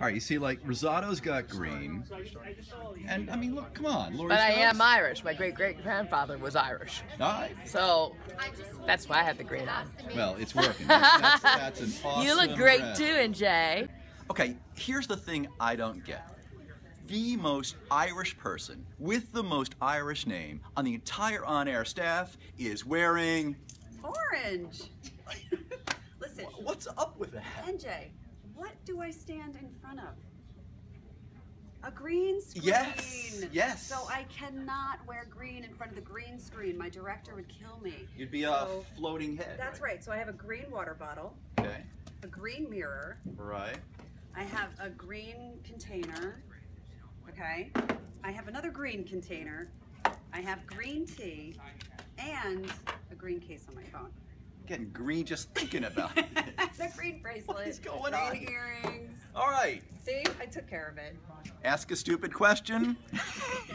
All right, you see, like risotto's got green, and I mean, look, come on, Lori. But I Stokes. am Irish. My great great grandfather was Irish. All right. So that's why I have the green on. Well, it's working. That's, that's an awesome. you look great dress. too, and Jay. Okay, here's the thing I don't get. The most Irish person with the most Irish name on the entire on-air staff is wearing. Orange. Listen, What's up with that? NJ, what do I stand in front of? A green screen. Yes, yes. So I cannot wear green in front of the green screen. My director would kill me. You'd be a floating head. That's right. So I have a green water bottle, Okay. a green mirror, Right. I have a green container. Okay. I have another green container. I have green tea and a green case on my phone. Getting green just thinking about it. the green bracelet. What is going green on? earrings. All right. See, I took care of it. Ask a stupid question.